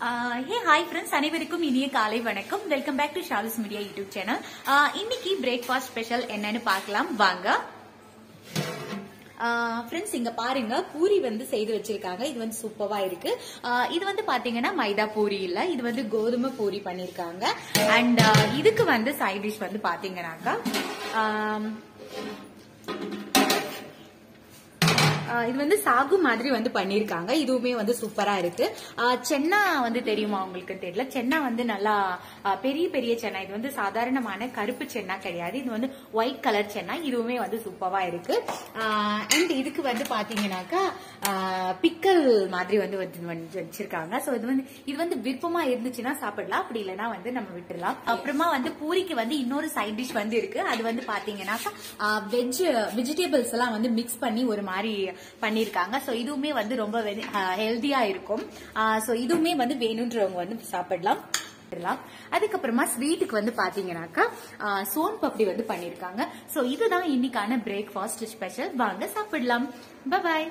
Hey hi friends அனைவருக்கும் இனிய காலை வணக்கம். Welcome back to Shalis media YouTube channel இன்னைக்கு பிரேக்ஃபாஸ்ட் ஸ்பெஷல் என்னன்னு பார்க்கலாம். வாங்க. ஃப்ரெண்ட்ஸ் இங்க பாருங்க. பூரி வந்து செய்து வச்சிருக்காங்க. இது வந்து சூப்பரா இருக்கு. ஆஹ் இது வந்து பாத்தீங்கன்னா மைதா பூரி இல்ல. இது வந்து கோதுமை பூரி பண்ணிருக்காங்க. அண்ட் இதுக்கு வந்து சைட் டிஷ் வந்து பாத்தீங்கன்னாக்கா இது வந்து சாகு மாதிரி வந்து பண்ணிருக்காங்க. இதுவுமே வந்து சூப்பரா இருக்கு. சென்னா வந்து தெரியுமா உங்களுக்கு தெரியல? சென்னா வந்து நல்லா பெரிய பெரிய சென்னா. இது வந்து சாதாரணமான கருப்பு சென்னா கிடையாது. இது வந்து ஒயிட் கலர் சென்னா. இதுவுமே வந்து சூப்பரா இருக்கு. அண்ட் இதுக்கு வந்து பாத்தீங்கன்னாக்கா பிக்கல் மாதிரி வந்து வந்து வச்சிருக்காங்க. சோ இது வந்து இது வந்து விருப்பமா இருந்துச்சுன்னா சாப்பிடலாம். அப்படி இல்லைன்னா வந்து நம்ம விட்டுலாம் அப்புறமா வந்து பூரிக்கு வந்து இன்னொரு சைட் டிஷ் வந்து இருக்கு. அது வந்து பாத்தீங்கன்னாக்கா வெஜ் வெஜிடபிள்ஸ் எல்லாம் வந்து மிக்ஸ் பண்ணி ஒரு மாதிரி பண்ணியிருக்காங்க ஸோ இதுவுமே வந்து ரொம்ப ஹெல்த்தியா இருக்கும். ஸோ இதுவுமே வந்து வேணுன்றவங்க வந்து சாப்பிடலாம். சாப்பிடலாம். அதுக்கப்புறமா ஸ்வீட்டுக்கு வந்து பாத்தீங்கன்னாக்கா சோன் பப்டி வந்து பண்ணிருக்காங்க. சோ இதுதான் இன்னைக்கான பிரேக்ஃபாஸ்ட் ஸ்பெஷல் வாங்க சாப்பிடலாம். பாய்